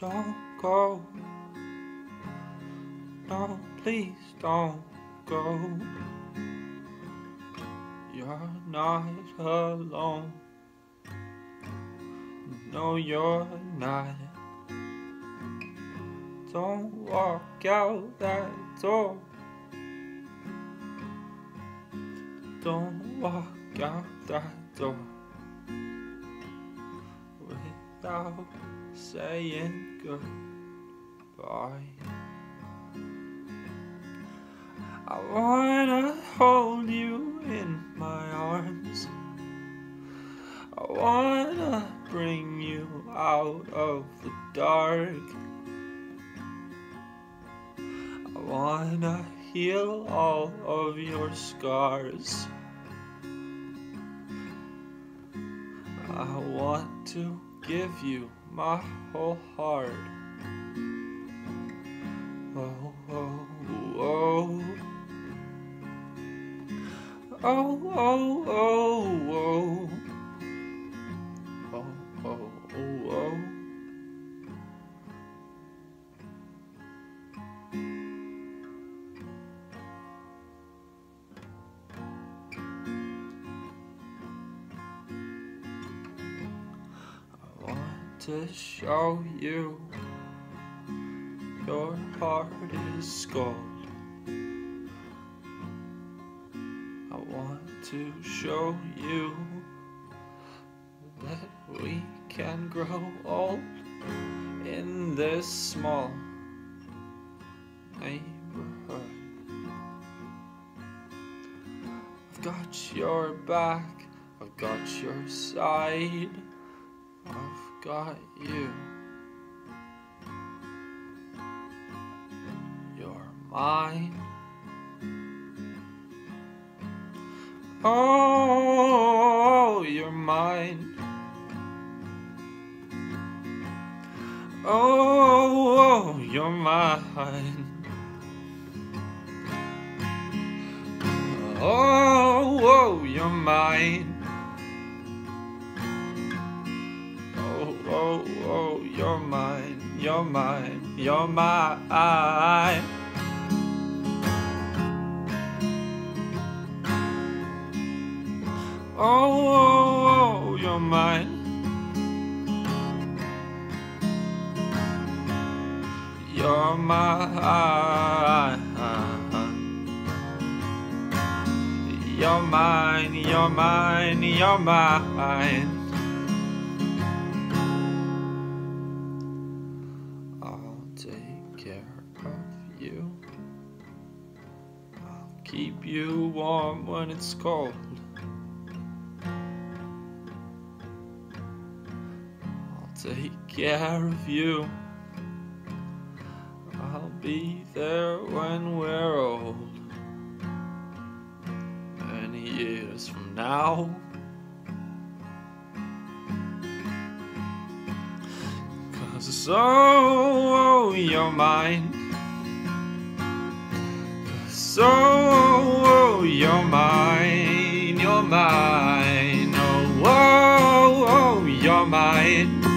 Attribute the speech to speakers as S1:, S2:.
S1: Don't go. No, please don't go. You're not alone. No, you're not. Don't walk out that door. Don't walk out that door without saying goodbye. I wanna hold you in my arms. I wanna bring you out of the dark. I wanna heal all of your scars. I want to give you my whole heart. Oh, oh, oh. Oh, oh, oh, oh. oh. To show you your heart is gold. I want to show you that we can grow old in this small neighborhood. I've got your back, I've got your side, I've got you. You're mine. Oh, you're mine. Oh, you're mine. Oh, you're mine. Oh, oh, you're mine. You're mine. You're mine. Oh, oh, oh, you're mine. You're mine. You're mine, you're mine, you're mine. Care of you. I'll keep you warm when it's cold. I'll take care of you. I'll be there when we're old. Many years from now. Cause oh, oh Cause oh, oh, you're mine. You're mine. Oh, oh, oh, you're mine.